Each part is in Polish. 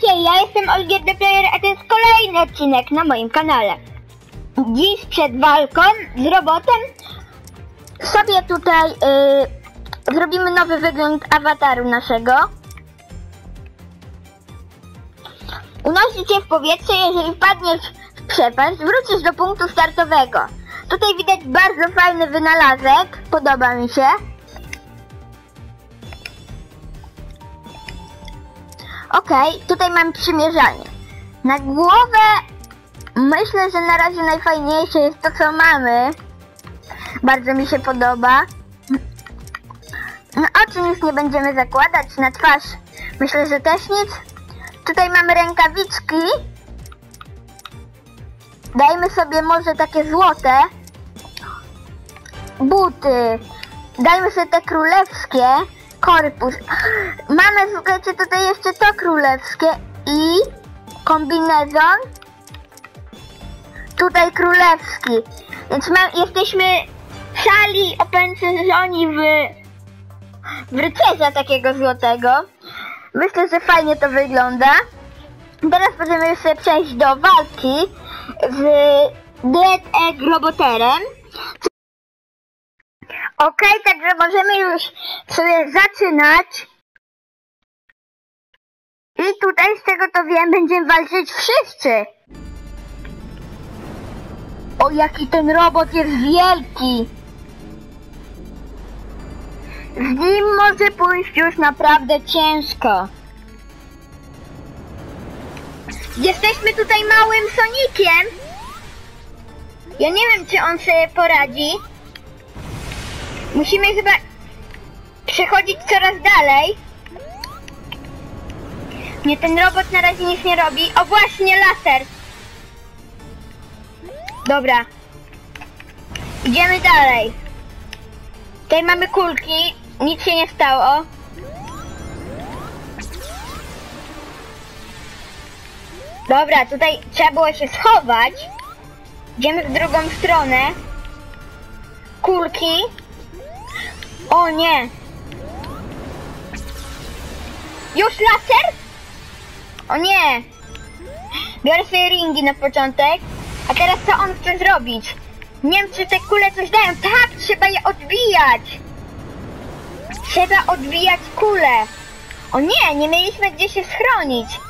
Witajcie, ja jestem Olgier the Player, a to jest kolejny odcinek na moim kanale. Dziś przed walką z robotem sobie tutaj y, zrobimy nowy wygląd awataru naszego. Unosi cię w powietrze, jeżeli wpadniesz w przepaść, wrócisz do punktu startowego. Tutaj widać bardzo fajny wynalazek, podoba mi się. Okej, tutaj mam przymierzanie. Na głowę myślę, że na razie najfajniejsze jest to, co mamy. Bardzo mi się podoba. Na oczy nic nie będziemy zakładać, na twarz myślę, że też nic. Tutaj mamy rękawiczki. Dajmy sobie może takie złote. Buty. Dajmy sobie te królewskie. Korpus. Mamy, słuchajcie, tutaj jeszcze to królewskie i kombinezon. Tutaj królewski. Więc ma, jesteśmy szali opędzeni w, w rycerza takiego złotego. Myślę, że fajnie to wygląda. Teraz możemy sobie przejść do walki z Dead Egg Roboterem. Okej, także możemy już sobie zaczynać. I tutaj, z tego to wiem, będziemy walczyć wszyscy. O, jaki ten robot jest wielki! Z nim może pójść już naprawdę ciężko. Jesteśmy tutaj małym Sonikiem. Ja nie wiem, czy on sobie poradzi. Musimy chyba przechodzić coraz dalej. Nie, ten robot na razie nic nie robi. O właśnie, laser. Dobra. Idziemy dalej. Tutaj mamy kulki. Nic się nie stało. Dobra, tutaj trzeba było się schować. Idziemy w drugą stronę. Kulki. O nie! Już laser? O nie! Biorę sobie ringi na początek. A teraz co on chce zrobić? Nie wiem, czy te kule coś dają. Tak, trzeba je odbijać! Trzeba odbijać kule. O nie, nie mieliśmy gdzie się schronić.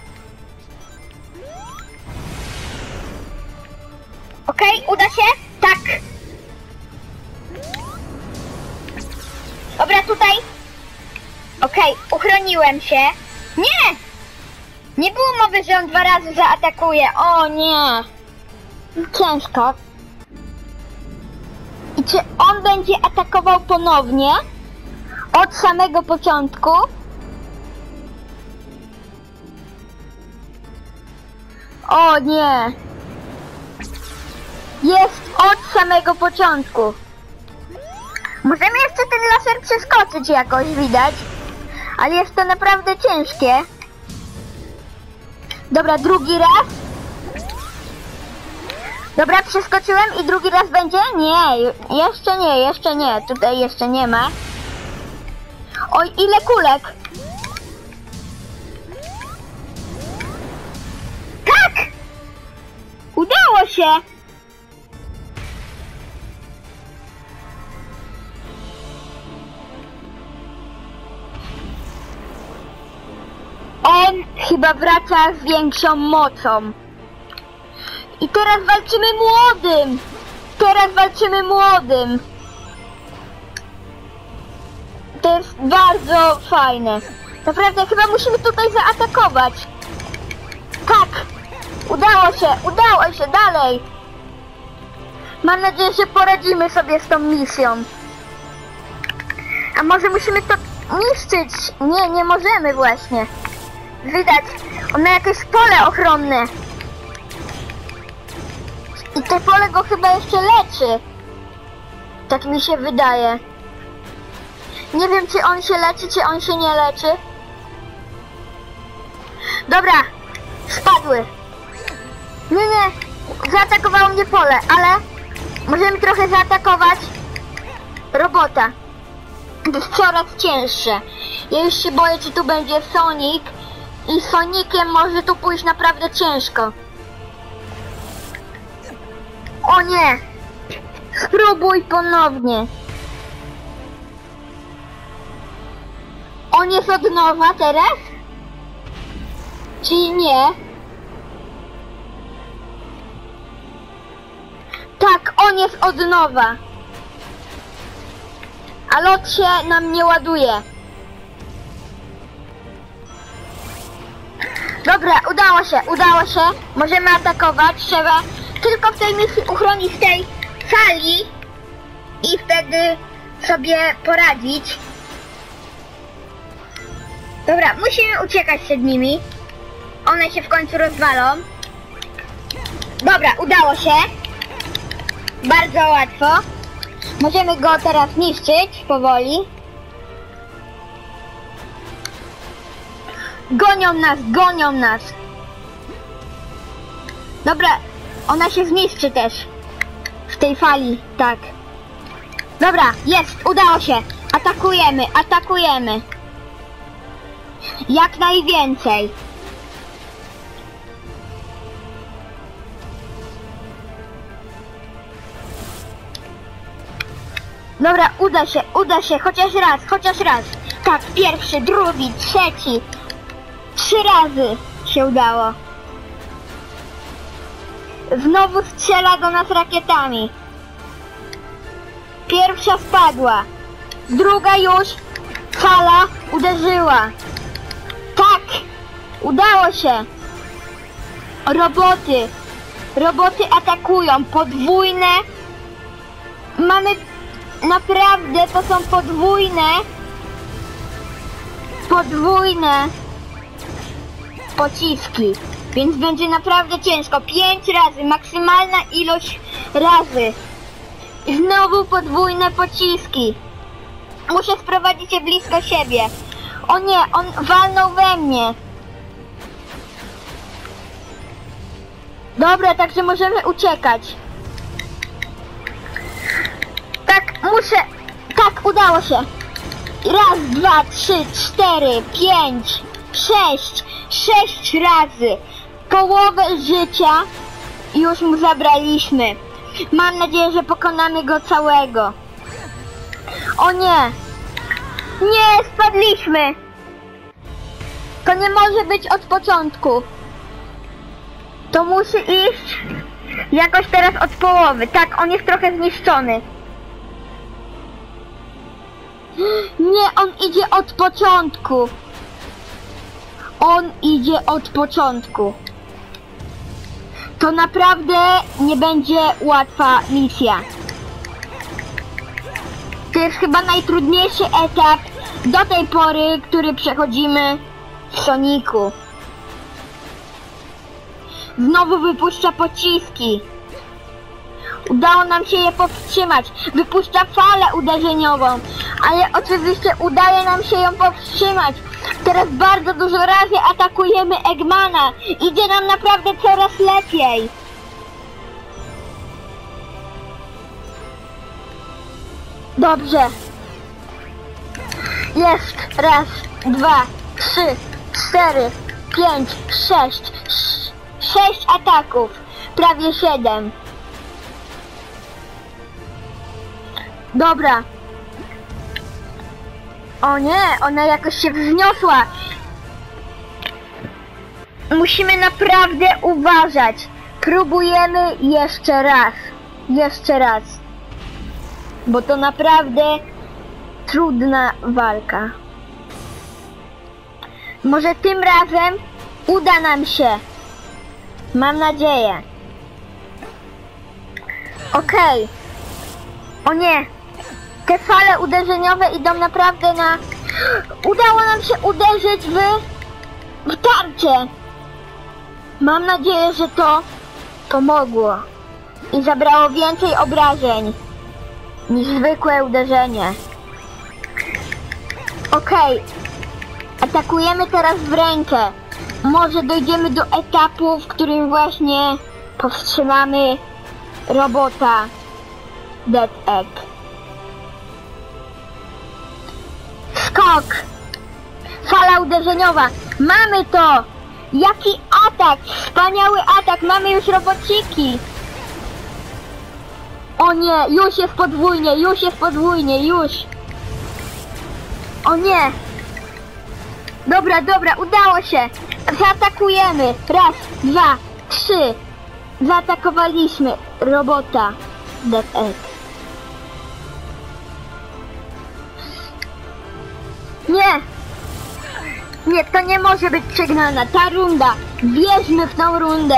Okej, uda się? Tak. Dobra, tutaj. Okej, uchroniłem się. Nie! Nie było mowy, że on dwa razy zaatakuje. O nie. Ciężko. I czy on będzie atakował ponownie? Od samego początku? O nie. Jest od samego początku. Możemy jeszcze ten laser przeskoczyć jakoś, widać. Ale jest to naprawdę ciężkie. Dobra, drugi raz. Dobra, przeskoczyłem i drugi raz będzie? Nie, jeszcze nie, jeszcze nie. Tutaj jeszcze nie ma. Oj, ile kulek? Tak! Udało się! On chyba wraca z większą mocą. I teraz walczymy młodym! Teraz walczymy młodym! To jest bardzo fajne. Naprawdę chyba musimy tutaj zaatakować. Tak! Udało się, udało się, dalej! Mam nadzieję, że poradzimy sobie z tą misją. A może musimy to niszczyć? Nie, nie możemy właśnie. Widać, on ma jakieś pole ochronne. I te pole go chyba jeszcze leczy. Tak mi się wydaje. Nie wiem, czy on się leczy, czy on się nie leczy. Dobra, spadły. Nie, nie, zaatakowało mnie pole, ale możemy trochę zaatakować robota. To jest coraz cięższe. Ja już się boję, czy tu będzie Sonic, I Sonikiem może tu pójść naprawdę ciężko. O nie! Spróbuj ponownie. On jest od nowa teraz? Czy nie? Tak, on jest od nowa. A lot się nam nie ładuje. Dobra, udało się, udało się. Możemy atakować. Trzeba tylko w tej misji uchronić tej sali i wtedy sobie poradzić. Dobra, musimy uciekać przed nimi. One się w końcu rozwalą. Dobra, udało się. Bardzo łatwo. Możemy go teraz niszczyć powoli. Gonią nas, gonią nas. Dobra, ona się zniszczy też. W tej fali, tak. Dobra, jest, udało się. Atakujemy, atakujemy. Jak najwięcej. Dobra, uda się, uda się, chociaż raz, chociaż raz. Tak, pierwszy, drugi, trzeci. Trzy razy się udało. Znowu strzela do nas rakietami. Pierwsza spadła. Druga już fala uderzyła. Tak! Udało się! Roboty! Roboty atakują. Podwójne. Mamy naprawdę to są podwójne. Podwójne pociski. Więc będzie naprawdę ciężko. Pięć razy, maksymalna ilość razy. I znowu podwójne pociski. Muszę sprowadzić je blisko siebie. O nie, on walnął we mnie. Dobra, także możemy uciekać. Tak, muszę... Tak, udało się. Raz, dwa, trzy, cztery, pięć, sześć. Sześć razy. Połowę życia już mu zabraliśmy. Mam nadzieję, że pokonamy go całego. O nie! Nie, spadliśmy! To nie może być od początku. To musi iść jakoś teraz od połowy. Tak, on jest trochę zniszczony. Nie, on idzie od początku. On idzie od początku. To naprawdę nie będzie łatwa misja. To jest chyba najtrudniejszy etap do tej pory, który przechodzimy w Soniku. Znowu wypuszcza pociski. Udało nam się je powstrzymać. Wypuszcza falę uderzeniową, ale oczywiście udaje nam się ją powstrzymać. Teraz bardzo dużo razy atakujemy Eggmana. Idzie nam naprawdę coraz lepiej. Dobrze. Jest. Raz, dwa, trzy, cztery, pięć, sześć. Sz- Sześć ataków. Prawie siedem. Dobra. O nie, ona jakoś się wzniosła. Musimy naprawdę uważać. Próbujemy jeszcze raz. Jeszcze raz. Bo to naprawdę trudna walka. Może tym razem uda nam się. Mam nadzieję. Okej. O nie. Te fale uderzeniowe idą naprawdę na... Udało nam się uderzyć w... w tarczę. Mam nadzieję, że to pomogło. I zabrało więcej obrażeń niż zwykłe uderzenie. Okej. Atakujemy teraz w rękę. Może dojdziemy do etapu, w którym właśnie powstrzymamy robota Dead Egg. Skok! Fala uderzeniowa! Mamy to! Jaki atak! Wspaniały atak! Mamy już robociki! O nie, już jest podwójnie, już jest podwójnie, już! O nie! Dobra, dobra, udało się! Zaatakujemy! Raz, dwa, trzy! Zaatakowaliśmy robota Dead Egg. Nie! Nie, to nie może być przegrana. Ta runda. Wierzmy w tą rundę.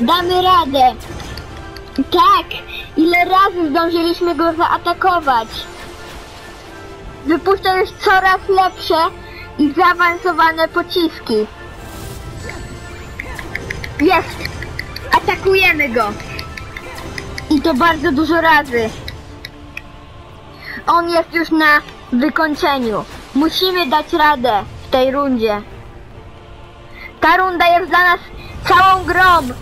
Damy radę. Tak. Ile razy zdążyliśmy go zaatakować. Wypuszcza już coraz lepsze i zaawansowane pociski. Jest. Atakujemy go. I to bardzo dużo razy. On jest już na wykończeniu. Musimy dać radę w tej rundzie. Ta runda jest dla nas całą grą.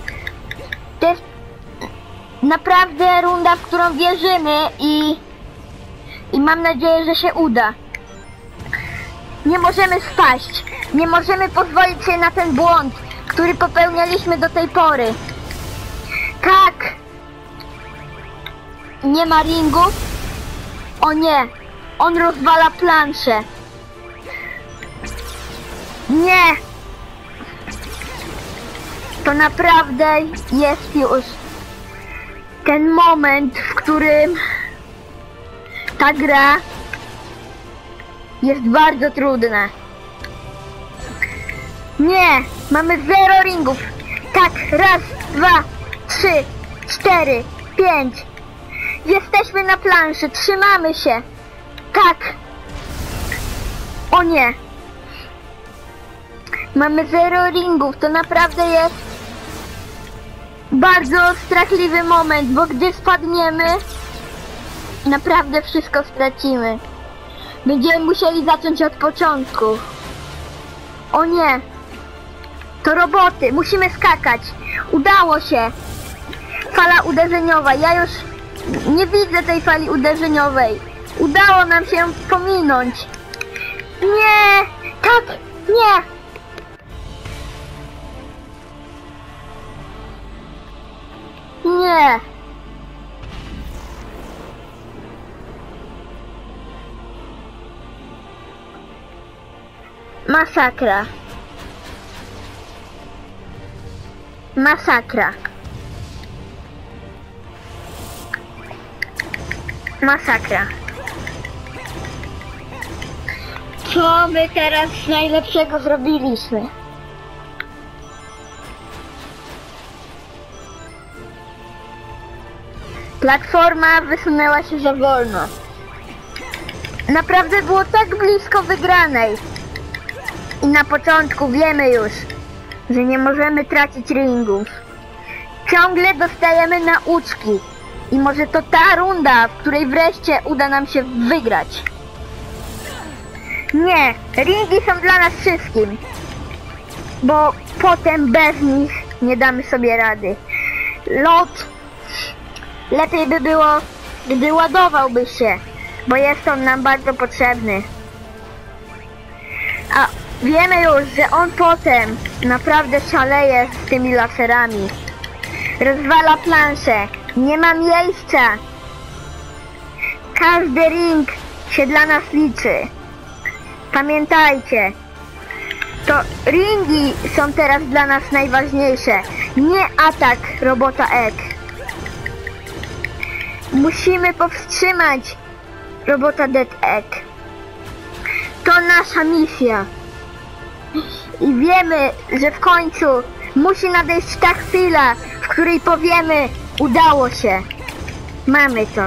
To jest naprawdę runda, w którą wierzymy i, i mam nadzieję, że się uda. Nie możemy spaść. Nie możemy pozwolić się na ten błąd, który popełnialiśmy do tej pory. Tak. Nie ma ringu. O nie. On rozwala planszę. Nie! To naprawdę jest już ten moment, w którym ta gra jest bardzo trudna. Nie! Mamy zero ringów. Tak, raz, dwa, trzy, cztery, pięć. Jesteśmy na planszy, trzymamy się. Tak. O nie. Mamy zero ringów, to naprawdę jest bardzo strachliwy moment, bo gdy spadniemy, naprawdę wszystko stracimy. Będziemy musieli zacząć od początku. O nie. To roboty, musimy skakać. Udało się. Fala uderzeniowa, ja już nie widzę tej fali uderzeniowej. Udało nam się pominąć. Nie! Tak! Nie! Masakra. Masakra. Masakra. Co my teraz najlepszego zrobiliśmy? Platforma wysunęła się za wolno. Naprawdę było tak blisko wygranej. I na początku wiemy już, że nie możemy tracić ringów. Ciągle dostajemy nauczki. I może to ta runda, w której wreszcie uda nam się wygrać. Nie, ringi są dla nas wszystkim. Bo potem bez nich nie damy sobie rady. Lot lepiej by było, gdy ładowałby się, bo jest on nam bardzo potrzebny. A wiemy już, że on potem naprawdę szaleje z tymi laserami. Rozwala planszę, nie ma miejsca. Każdy ring się dla nas liczy. Pamiętajcie, to ringi są teraz dla nas najważniejsze, nie atak robota Egg. Musimy powstrzymać robota Dead Egg. To nasza misja. I wiemy, że w końcu musi nadejść ta chwila, w której powiemy, udało się. Mamy to.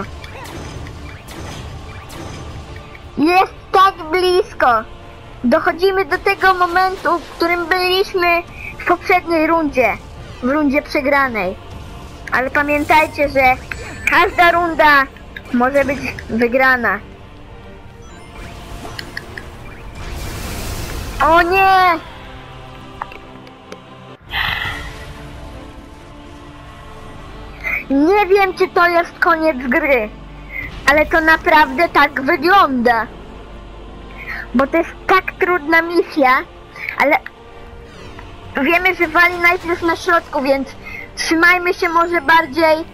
Jest tak blisko. Dochodzimy do tego momentu, w którym byliśmy w poprzedniej rundzie. W rundzie przegranej. Ale pamiętajcie, że każda runda może być wygrana. O nie! Nie wiem, czy to jest koniec gry, ale to naprawdę tak wygląda. Bo to jest tak trudna misja, ale wiemy, że wali najpierw na środku, więc trzymajmy się może bardziej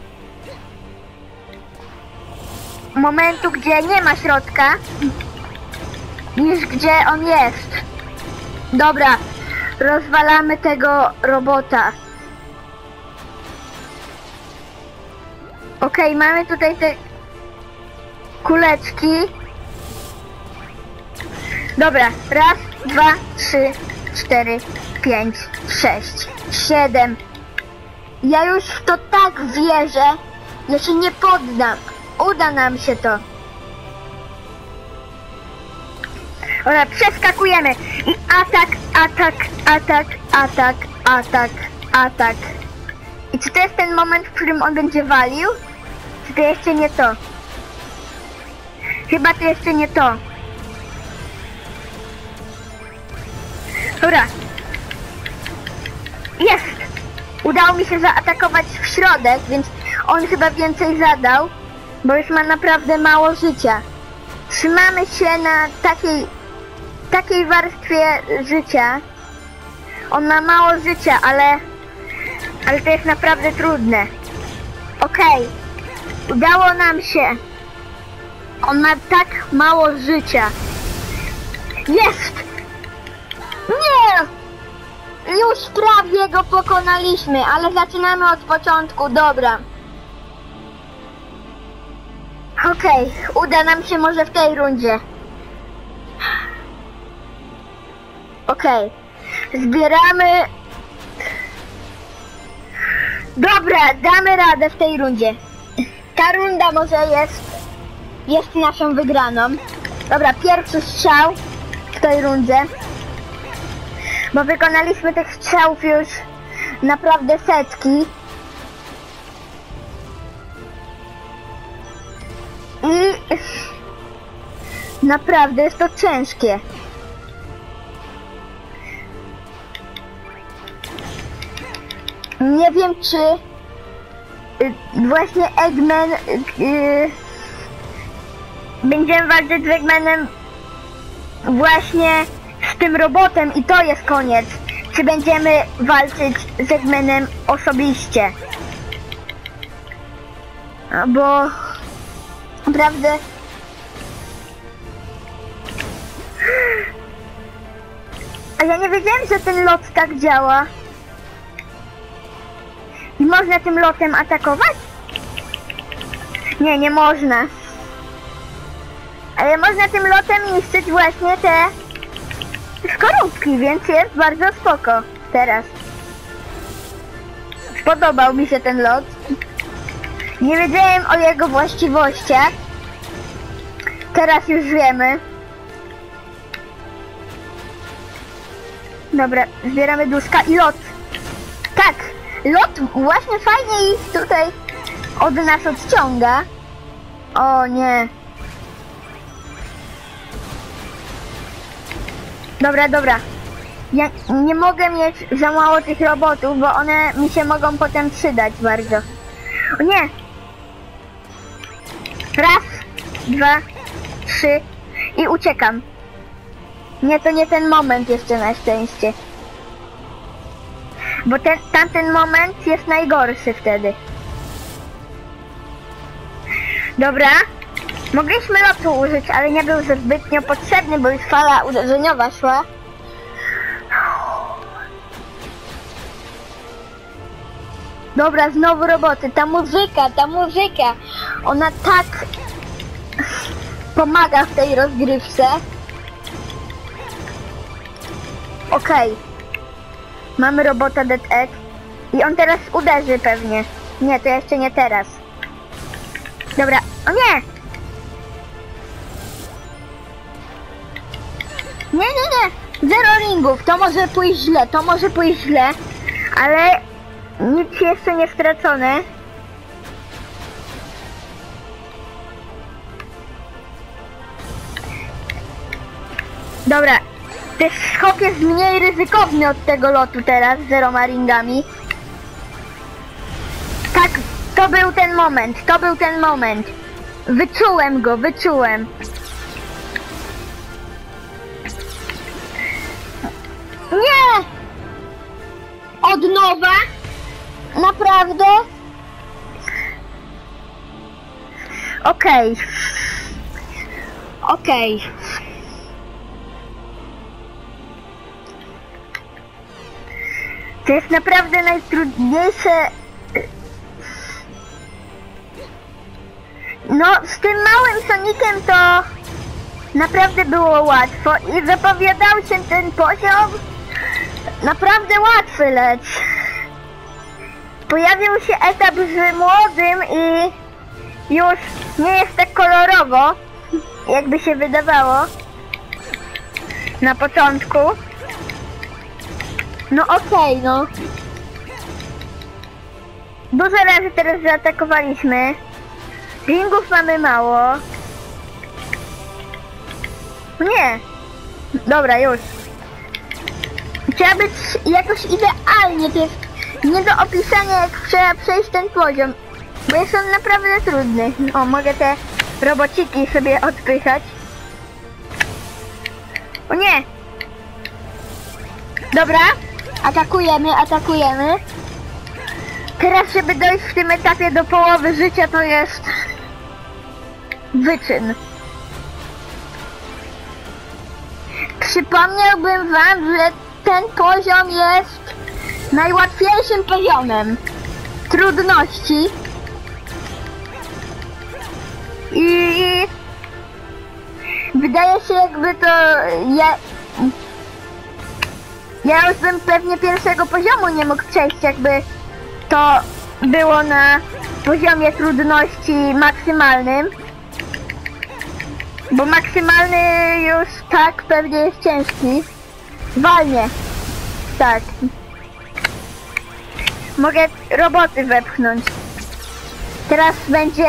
momentu, gdzie nie ma środka, niż gdzie on jest. Dobra, rozwalamy tego robota. Okej, mamy tutaj te kuleczki. Dobra, raz, dwa, trzy, cztery, pięć, sześć, siedem. Ja już w to tak wierzę, że się nie poddam. Uda nam się to. Dobra, przeskakujemy. I atak, atak, atak, atak, atak, atak. I czy to jest ten moment, w którym on będzie walił? Czy to jeszcze nie to? Chyba to jeszcze nie to. Dobra. Jest! Udało mi się zaatakować w środek, więc on chyba więcej zadał, bo już ma naprawdę mało życia. Trzymamy się na takiej, takiej warstwie życia. On ma mało życia, ale, ale to jest naprawdę trudne. Okej, udało nam się. On ma tak mało życia. Jest! Nie! Już prawie go pokonaliśmy, ale zaczynamy od początku, dobra. Okej, uda nam się może w tej rundzie. Okej, zbieramy... Dobra, damy radę w tej rundzie. Ta runda może jest, jest naszą wygraną. Dobra, pierwszy strzał w tej rundzie. Bo wykonaliśmy tych strzałów już naprawdę setki. I naprawdę jest to ciężkie. Nie wiem czy y, właśnie Eggman y, y, będziemy walczyć z Eggmanem właśnie z tym robotem i to jest koniec. Czy będziemy walczyć z Eggmanem osobiście? Bo naprawdę A ja nie wiedziałem, że ten lot tak działa. Można tym lotem atakować? Nie, nie można. Ale można tym lotem niszczyć właśnie te skorupki, więc jest bardzo spoko teraz. Spodobał mi się ten lot. Nie wiedziałem o jego właściwościach. Teraz już wiemy. Dobra, zbieramy duszka i lot. Lot właśnie fajnie ich tutaj od nas odciąga. O nie. Dobra, dobra. Ja nie mogę mieć za mało tych robotów, bo one mi się mogą potem przydać bardzo. O nie! Raz, dwa, trzy i uciekam. Nie, to nie ten moment jeszcze na szczęście. Bo ten, tamten moment jest najgorszy wtedy. Dobra. Mogliśmy lotu użyć, ale nie był zbytnio potrzebny, bo już fala uderzeniowa szła. Dobra, znowu roboty. Ta muzyka, ta muzyka, ona tak pomaga w tej rozgrywce. Okej. Mamy robota Dead Egg. I on teraz uderzy pewnie. Nie, to jeszcze nie teraz. Dobra. O nie! Nie, nie, nie. Zero ringów. To może pójść źle, to może pójść źle. Ale nic jeszcze nie stracone. Dobra. Ten skok jest mniej ryzykowny od tego lotu teraz z zeroma ringami. Tak, to był ten moment, to był ten moment. Wyczułem go, wyczułem. Nie! od nowa? Naprawdę? Okej. Okej. To jest naprawdę najtrudniejsze. No, z tym małym Sonikiem to naprawdę było łatwo i zapowiadał się ten poziom naprawdę łatwy, lecz pojawił się etap z młodym i już nie jest tak kolorowo, jakby się wydawało na początku. No okej, no. Dużo razy teraz zaatakowaliśmy. Ringów mamy mało. Nie. Dobra, już. Trzeba być jakoś idealnie, to jest nie do opisania jak trzeba przejść ten poziom. Bo jest on naprawdę trudny. O, mogę te robociki sobie odpychać. O nie! Dobra, atakujemy, atakujemy. Teraz, żeby dojść w tym etapie do połowy życia, to jest wyczyn. Przypomniałbym wam, że ten poziom jest najłatwiejszym poziomem trudności. I wydaje się jakby to ja ja już bym pewnie pierwszego poziomu nie mógł przejść, jakby to było na poziomie trudności maksymalnym. Bo maksymalny już tak pewnie jest ciężki. Walnie. Tak. Mogę roboty wepchnąć. Teraz będzie...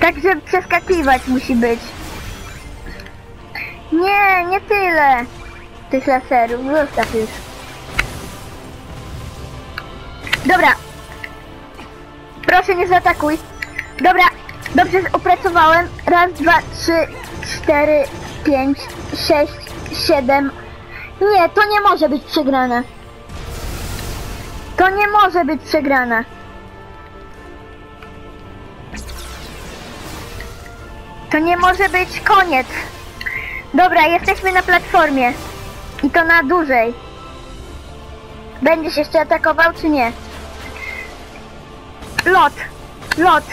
Tak, że przeskakiwać musi być. Nie, nie tyle tych laserów. Zostaw już. Dobra. Proszę nie zaatakuj. Dobra, dobrze opracowałem. Raz, dwa, trzy, cztery, pięć, sześć, siedem. Nie, to nie może być przegrane. To nie może być przegrana. To nie może być koniec. Dobra, jesteśmy na platformie. I to na dłużej. Będziesz jeszcze atakował, czy nie? Lot. Lot.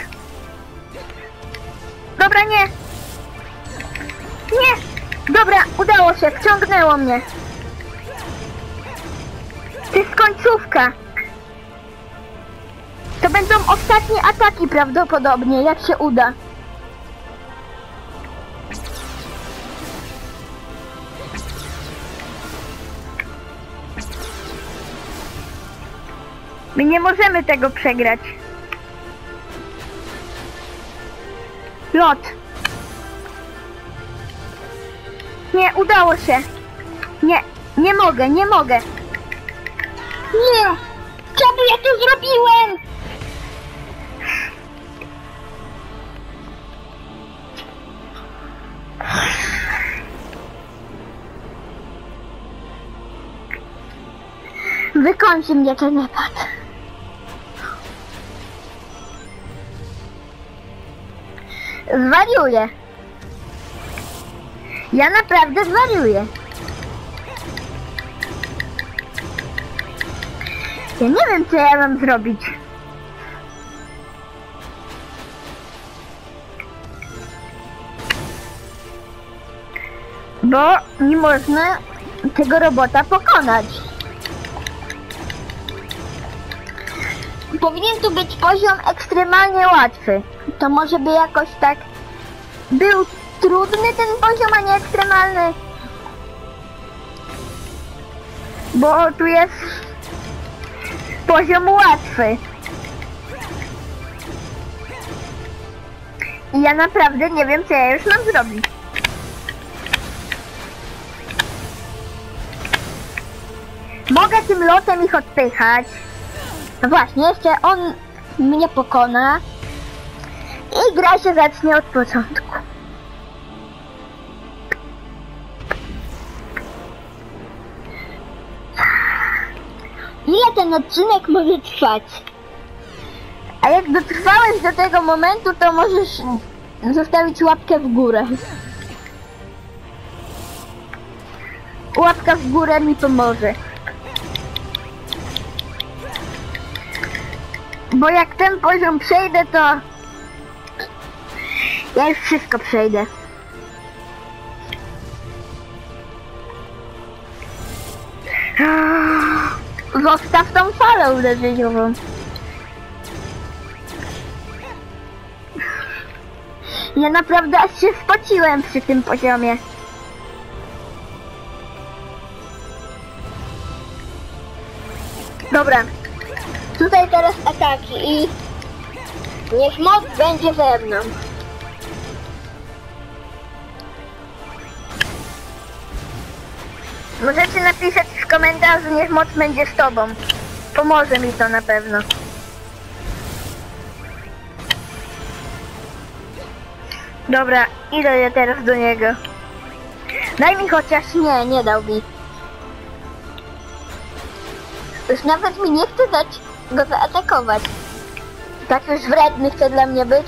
Dobra, nie. Nie. Dobra, udało się. Wciągnęło mnie. To jest końcówka. To będą ostatnie ataki prawdopodobnie, jak się uda. My nie możemy tego przegrać. Lot. Nie, udało się. Nie, nie mogę, nie mogę. Nie! Czemu ja to zrobiłem? Wykończy mnie ten napad. Zwariuję. Ja naprawdę zwariuję. Ja nie wiem, co ja mam zrobić. Bo nie można tego robota pokonać. Powinien tu być poziom ekstremalnie łatwy. To może by jakoś tak był trudny ten poziom, a nie ekstremalny. Bo tu jest poziom łatwy. I ja naprawdę nie wiem, co ja już mam zrobić. Mogę tym lotem ich odpychać. No właśnie, jeszcze on mnie pokona. I gra się zacznie od początku. Ile ten odcinek może trwać? A jak dotrwałeś do tego momentu, to możesz zostawić łapkę w górę. Łapka w górę mi pomoże. Bo jak ten poziom przejdę, to ja już wszystko przejdę. Zostaw tą falę uderzeniową. Ja naprawdę aż się spociłem przy tym poziomie. Dobra. Tutaj teraz ataki i niech moc będzie ze mną. Możecie napisać w komentarzu, niech moc będzie z tobą. Pomoże mi to na pewno. Dobra, idę ja teraz do niego. Daj mi chociaż nie, nie dał mi. Już nawet mi nie chce dać go zaatakować. Tak już wredny chce dla mnie być.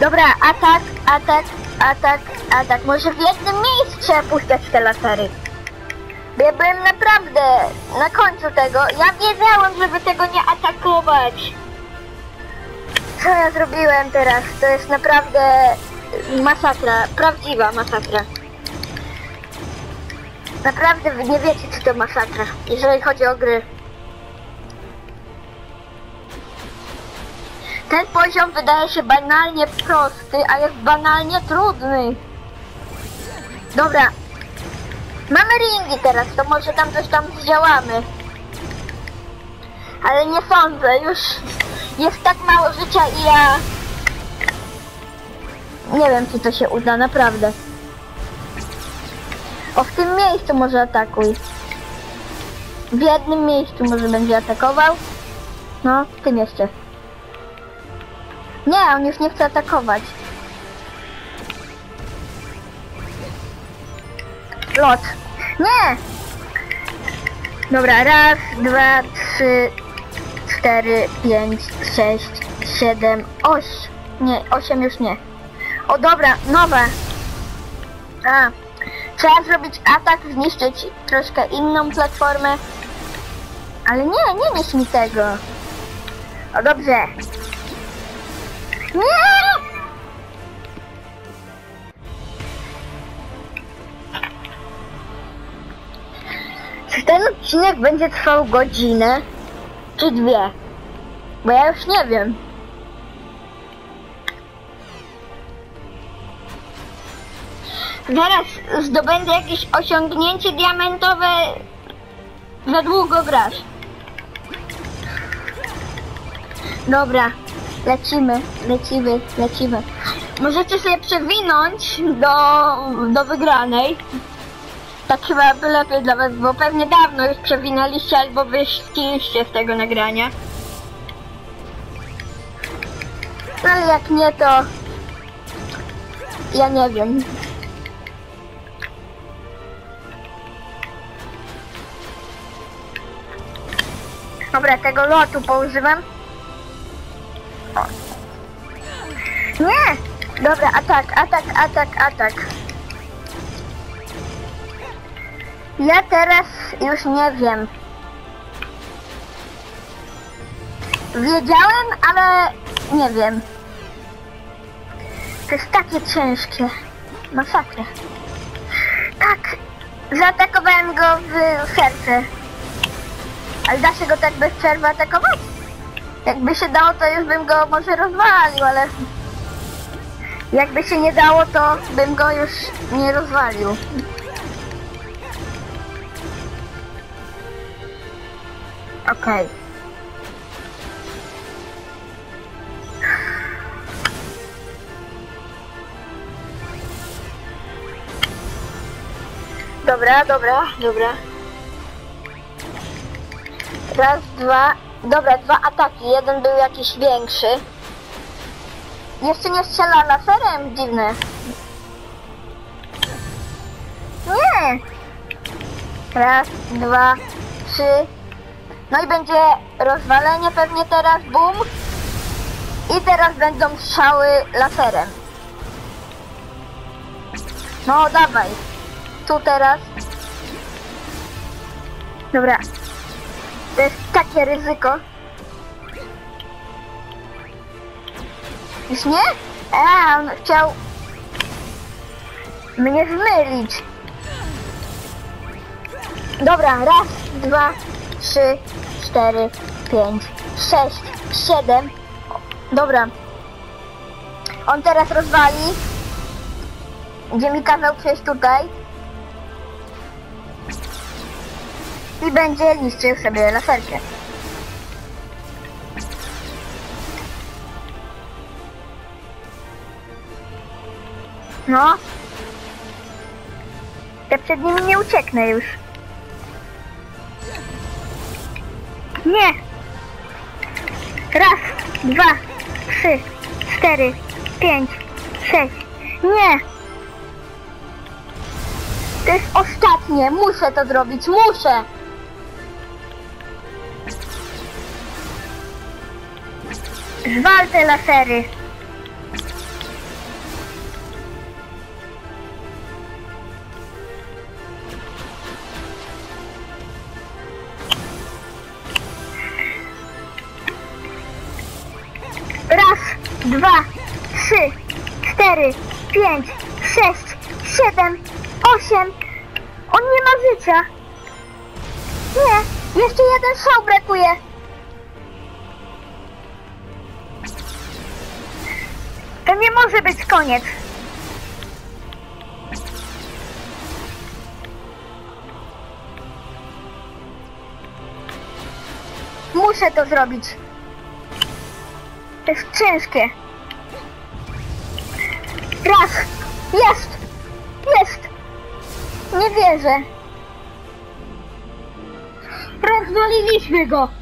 Dobra, atak, atak, atak, atak. Może w jednym miejscu puszczać te lasery. Ja byłem naprawdę na końcu tego. Ja wiedziałem, żeby tego nie atakować. Co ja zrobiłem teraz? To jest naprawdę masakra. Prawdziwa masakra. Naprawdę nie wiecie, czy to masakra, jeżeli chodzi o gry. Ten poziom wydaje się banalnie prosty, a jest banalnie trudny. Dobra. Mamy ringi teraz, to może tam coś tam zdziałamy. Ale nie sądzę, już jest tak mało życia i ja... Nie wiem, czy to się uda, naprawdę. O, w tym miejscu może atakuj. W jednym miejscu może będzie atakował. No, w tym jeszcze. Nie, on już nie chce atakować. Lot. Nie! Dobra, raz, dwa, trzy, cztery, pięć, sześć, siedem, osiem. Nie, osiem już nie. O dobra, nowe. A, trzeba zrobić atak, zniszczyć troszkę inną platformę. Ale nie, nie nieś mi tego. O dobrze. Czy ten odcinek będzie trwał godzinę? Czy dwie? Bo ja już nie wiem. Zaraz zdobędę jakieś osiągnięcie diamentowe. Za długo grasz. Dobra, lecimy, lecimy, lecimy. Możecie sobie przewinąć do, do wygranej. Tak chyba by lepiej dla was, bo pewnie dawno już przewinęliście albo wyszliście z tego nagrania. No ale jak nie, to ja nie wiem. Dobra, tego lotu poużywam. O. Nie! Dobra, atak, atak, atak, atak. Ja teraz już nie wiem. Wiedziałem, ale nie wiem. To jest takie ciężkie. Masakra. Tak, zaatakowałem go w serce. Ale da się go tak bez przerwy atakować? Jakby się dało, to już bym go może rozwalił, ale... Jakby się nie dało, to bym go już nie rozwalił. Okej. Dobra, dobra, dobra. Raz, dwa. Dobra, dwa ataki. Jeden był jakiś większy. Jeszcze nie strzela laserem? Dziwne. Nie! Raz, dwa, trzy. No i będzie rozwalenie pewnie teraz, bum. I teraz będą strzały laserem. No dawaj. Tu teraz. Dobra. To jest takie ryzyko. Już nie? A, on chciał mnie zmylić. Dobra, raz, dwa, trzy, cztery, pięć, sześć, siedem. Dobra. On teraz rozwali. Gdzie mi kazał przejść tutaj. I będzie niszczył sobie laserkę. No. Ja przed nimi nie ucieknę już. Nie. Raz, dwa, trzy, cztery, pięć, sześć. Nie. To jest ostatnie. Muszę to zrobić. Muszę. Zwal te lasery. Raz, dwa, trzy, cztery, pięć, sześć, siedem, osiem. On nie ma życia. Nie, jeszcze jeden strzał brakuje. Może być koniec. Muszę to zrobić. To jest ciężkie. Raz. Jest. Jest. Nie wierzę. Rozwaliliśmy go.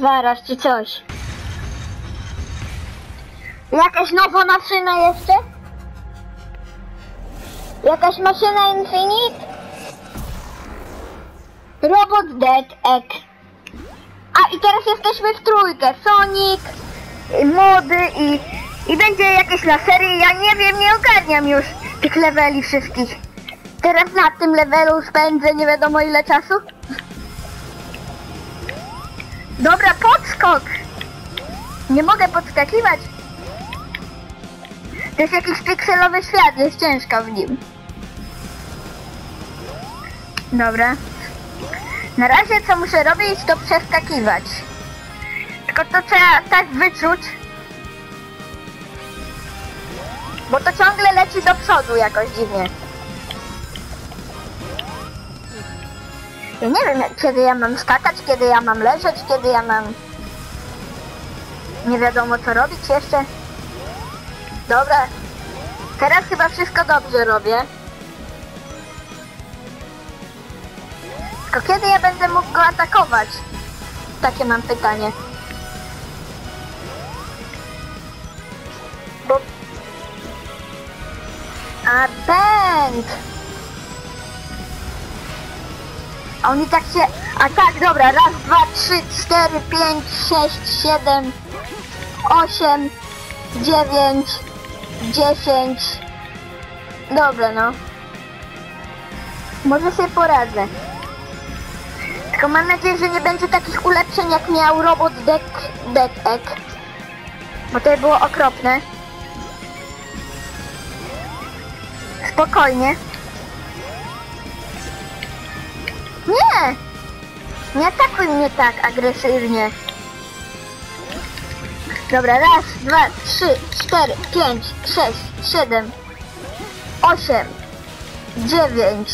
Zaraz ci coś. Jakaś nowa maszyna jeszcze? Jakaś maszyna Infinite? Robot Dead Egg. A i teraz jesteśmy w trójkę. Sonic, mody i, i będzie jakieś lasery. Ja nie wiem, nie ogarniam już tych leveli wszystkich. Teraz na tym levelu spędzę nie wiadomo ile czasu. Dobra, podskok! Nie mogę podskakiwać. To jest jakiś pikselowy świat, jest ciężko w nim. Dobra. Na razie co muszę robić, to przeskakiwać. Tylko to trzeba tak wyczuć. Bo to ciągle leci do przodu jakoś dziwnie. Ja nie wiem, kiedy ja mam skakać, kiedy ja mam leżeć, kiedy ja mam... Nie wiadomo co robić jeszcze. Dobra. Teraz chyba wszystko dobrze robię. Tylko kiedy ja będę mógł go atakować? Takie mam pytanie. Bo... A, pęd! A oni tak się... A tak, dobra, raz, dwa, trzy, cztery, pięć, sześć, siedem, osiem, dziewięć, dziesięć. Dobra, no. Może sobie poradzę. Tylko mam nadzieję, że nie będzie takich ulepszeń, jak miał robot Deck, Deck Egg. Bo to było okropne. Spokojnie. Nie! Nie atakuj mnie tak agresywnie. Dobra, raz, dwa, trzy, cztery, pięć, sześć, siedem, osiem, dziewięć,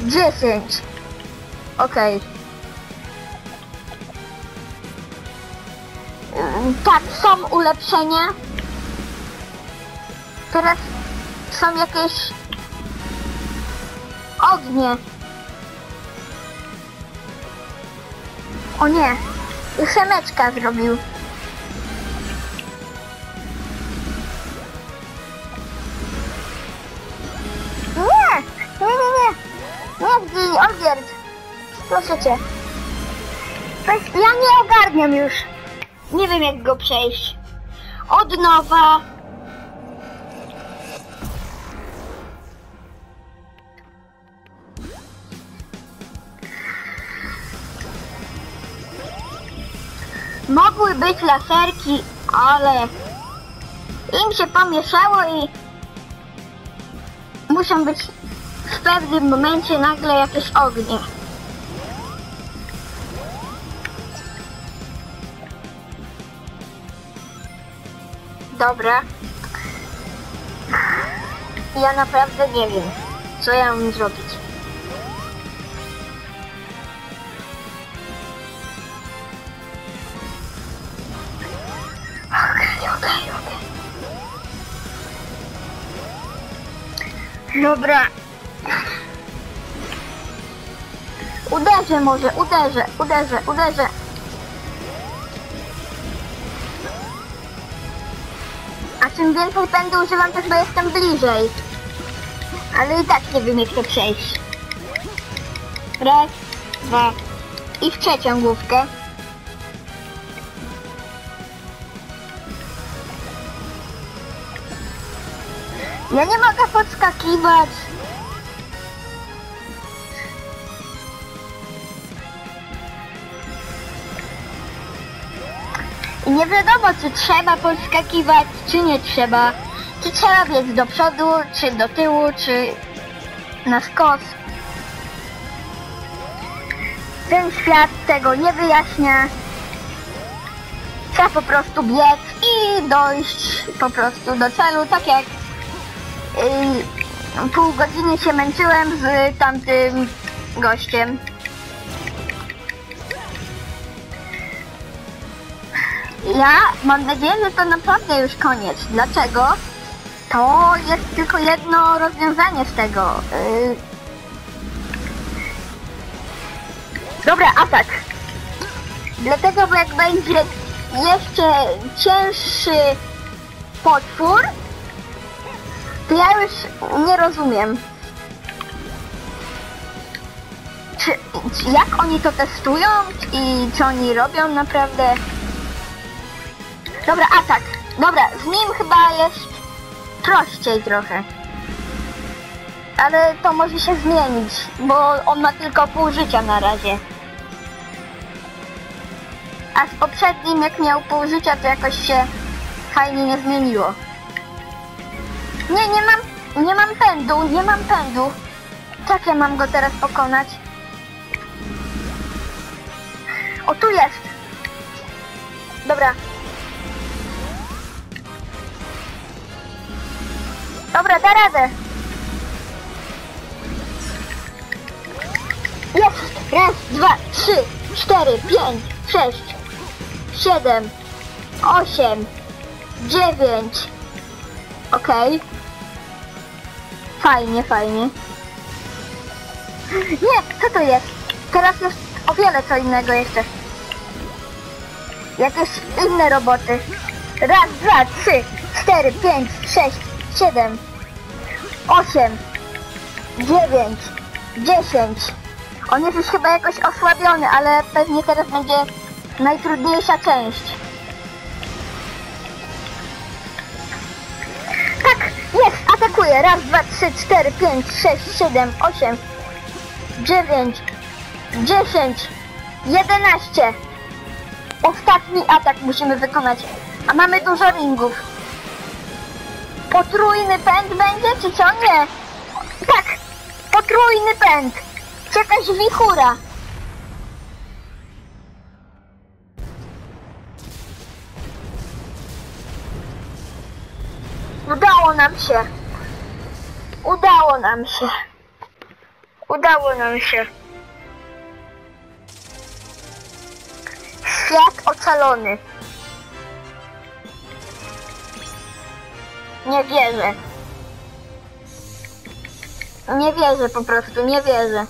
dziesięć. Okej. Mm, Tak, są ulepszenia. Teraz są jakieś ognie. O nie, ósemeczka zrobił. Nie, nie, nie, nie. Nie, Gdy, Olgierd. Proszę cię. Ja nie ogarniam już. Nie wiem jak go przejść. Od nowa. Mogły być laserki, ale im się pomieszało i muszą być w pewnym momencie nagle jakieś ognie. Dobra. Ja naprawdę nie wiem, co ja mam zrobić. Dobra. Uderzę może, uderzę, uderzę, uderzę. A czym więcej pędu używam, to chyba jestem bliżej. Ale i tak nie wiem jak to przejść. Raz, dwa i w trzecią główkę. Ja nie mogę podskakiwać. I nie wiadomo, czy trzeba podskakiwać, czy nie trzeba. Czy trzeba biec do przodu, czy do tyłu, czy na skos. Ten świat tego nie wyjaśnia. Trzeba po prostu biec i dojść po prostu do celu, tak jak pół godziny się męczyłem z tamtym gościem. Ja mam nadzieję, że to naprawdę już koniec. Dlaczego? To jest tylko jedno rozwiązanie z tego. Dobra, atak. Dlatego, bo jak będzie jeszcze cięższy potwór, to ja już nie rozumiem. Czy, jak oni to testują i co oni robią naprawdę? Dobra, atak. Dobra, z nim chyba jest prościej trochę. Ale to może się zmienić, bo on ma tylko pół życia na razie. A z poprzednim jak miał pół życia, to jakoś się fajnie nie zmieniło. Nie, nie mam, nie mam pędu, nie mam pędu. Jak ja mam go teraz pokonać? O, tu jest. Dobra. Dobra, da radę. Jest. Raz, dwa, trzy, cztery, pięć, sześć, siedem, osiem, dziewięć. Okej. Fajnie, fajnie. Nie, co to jest? Teraz jest o wiele co innego jeszcze. Jakieś inne roboty. Raz, dwa, trzy, cztery, pięć, sześć, siedem, osiem, dziewięć, dziesięć. On jest już chyba jakoś osłabiony, ale pewnie teraz będzie najtrudniejsza część. Tak, jest, atakuje. Raz, dwa, trzy, cztery, pięć, sześć, siedem, osiem, dziewięć, dziesięć, jedenaście. Ostatni atak musimy wykonać, a mamy dużo ringów. Potrójny pęd będzie, czy co? Nie. Tak, potrójny pęd. Jakaś wichura. Udało nam się. Udało nam się. Udało nam się. Świat ocalony. Nie wierzę. Nie wierzę po prostu, nie wierzę.